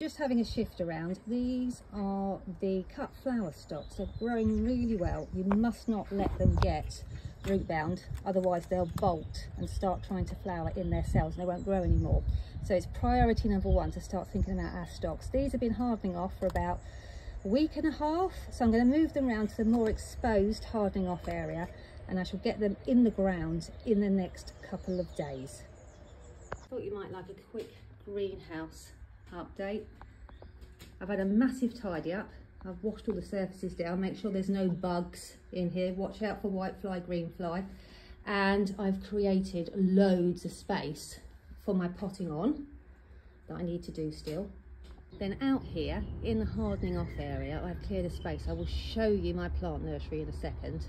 Just having a shift around, these are the cut flower stocks. They're growing really well. You must not let them get root bound, otherwise they'll bolt and start trying to flower in their cells and they won't grow anymore. So it's priority number one to start thinking about our stocks. These have been hardening off for about a week and a half, so I'm going to move them around to the more exposed hardening off area and I shall get them in the ground in the next couple of days. I thought you might like a quick greenhouse update. I've had a massive tidy up. I've washed all the surfaces down, make sure there's no bugs in here. Watch out for white fly, green fly. And I've created loads of space for my potting on that I need to do still. Then out here in the hardening off area, I've cleared a space. I will show you my plant nursery in a second.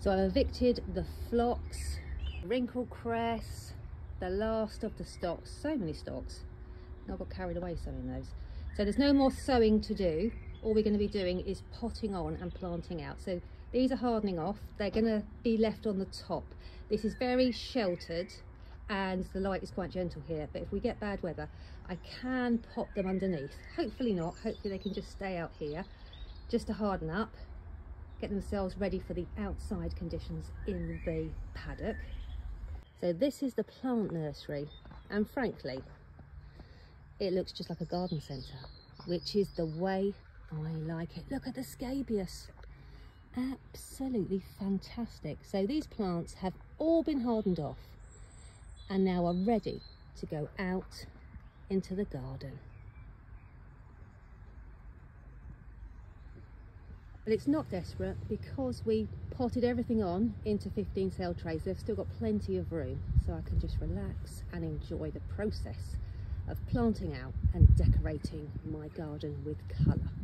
So I've evicted the phlox, wrinkle cress, the last of the stocks, so many stocks. I got carried away sowing those. So there's no more sowing to do. All we're going to be doing is potting on and planting out. So these are hardening off. They're going to be left on the top. This is very sheltered and the light is quite gentle here. But if we get bad weather, I can pop them underneath. Hopefully not. Hopefully they can just stay out here just to harden up, get themselves ready for the outside conditions in the paddock. So this is the plant nursery. And frankly, it looks just like a garden centre, which is the way I like it. Look at the scabious. Absolutely fantastic. So these plants have all been hardened off and now are ready to go out into the garden. But it's not desperate because we potted everything on into 15 cell trays. They've still got plenty of room so I can just relax and enjoy the process of planting out and decorating my garden with colour.